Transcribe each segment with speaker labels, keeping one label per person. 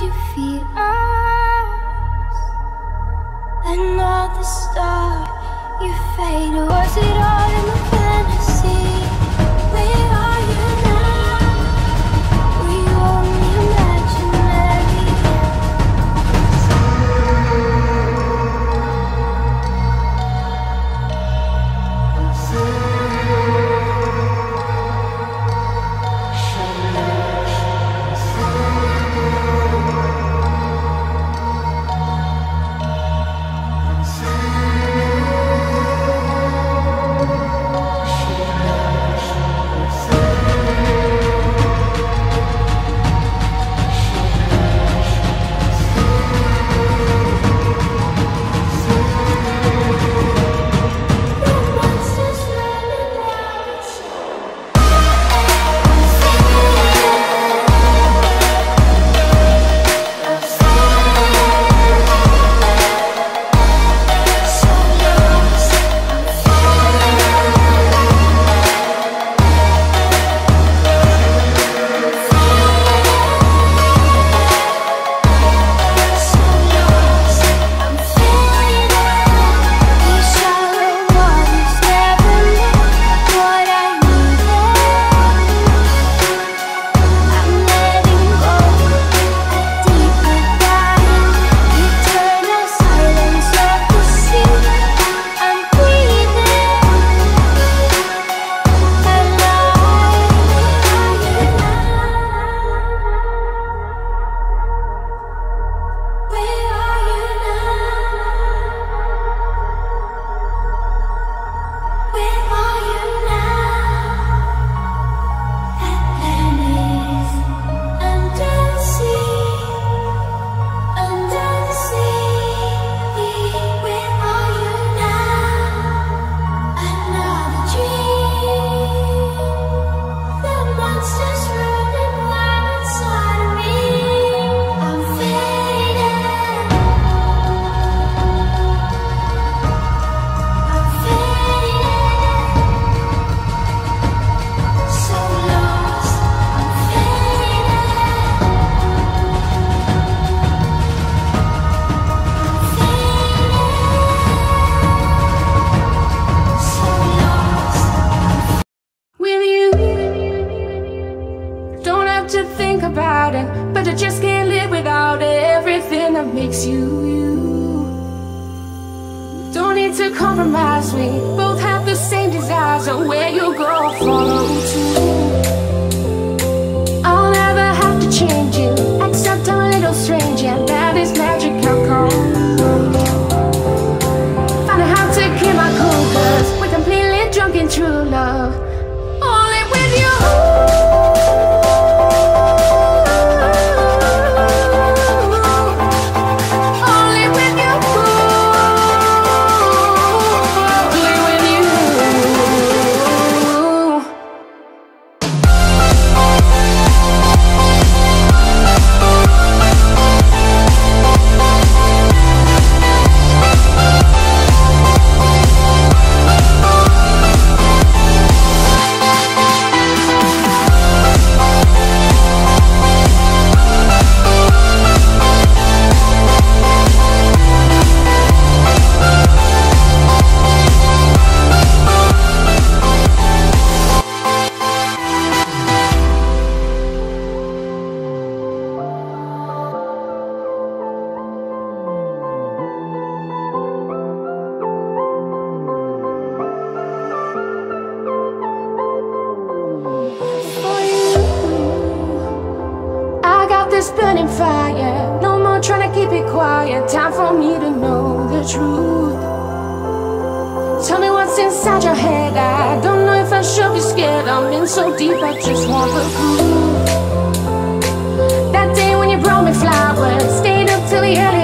Speaker 1: you
Speaker 2: feel us
Speaker 1: Another star, you fade Was it all in the?
Speaker 3: compromise. We both have the same desires. So where you inside your head. I don't know if I should be scared. I'm in so deep, I just want the food. That day when you brought me flowers, stayed up till the early.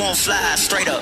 Speaker 4: phone fly straight up.